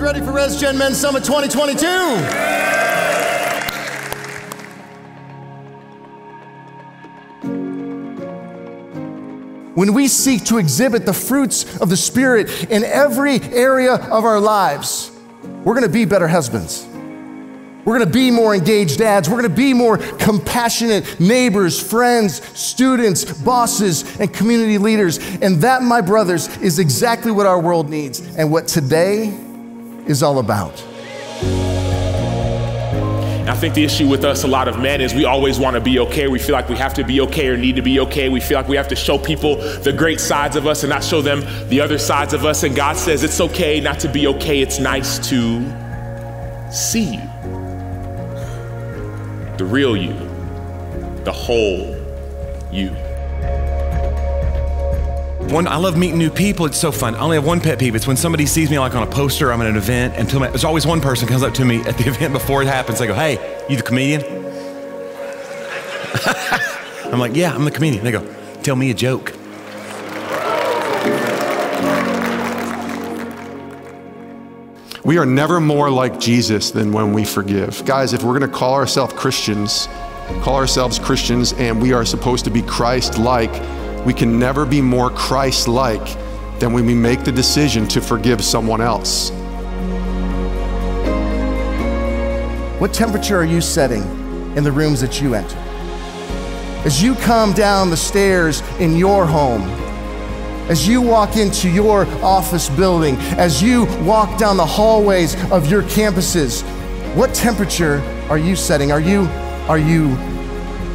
Ready for RESGEN Men Summit 2022? when we seek to exhibit the fruits of the Spirit in every area of our lives, we're gonna be better husbands. We're gonna be more engaged dads. We're gonna be more compassionate neighbors, friends, students, bosses, and community leaders. And that, my brothers, is exactly what our world needs and what today is all about. I think the issue with us, a lot of men, is we always want to be okay. We feel like we have to be okay or need to be okay. We feel like we have to show people the great sides of us and not show them the other sides of us. And God says it's okay not to be okay. It's nice to see you. The real you, the whole you. One, I love meeting new people. It's so fun. I only have one pet peeve. It's when somebody sees me like on a poster, I'm at an event, and there's always one person comes up to me at the event before it happens. They go, "Hey, you the comedian?" I'm like, "Yeah, I'm the comedian." They go, "Tell me a joke." We are never more like Jesus than when we forgive. Guys, if we're going to call ourselves Christians, call ourselves Christians, and we are supposed to be Christ like, we can never be more Christ like than when we make the decision to forgive someone else. What temperature are you setting in the rooms that you enter? As you come down the stairs in your home, as you walk into your office building, as you walk down the hallways of your campuses, what temperature are you setting? Are you, are you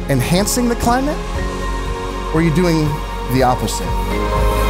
enhancing the climate? Or are you doing the opposite?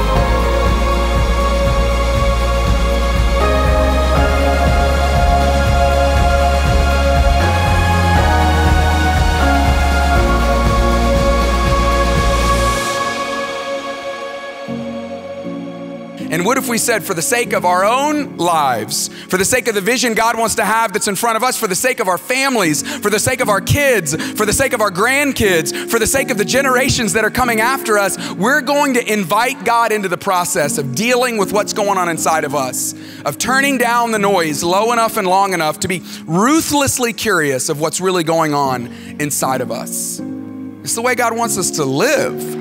And what if we said, for the sake of our own lives, for the sake of the vision God wants to have that's in front of us, for the sake of our families, for the sake of our kids, for the sake of our grandkids, for the sake of the generations that are coming after us, we're going to invite God into the process of dealing with what's going on inside of us, of turning down the noise low enough and long enough to be ruthlessly curious of what's really going on inside of us. It's the way God wants us to live.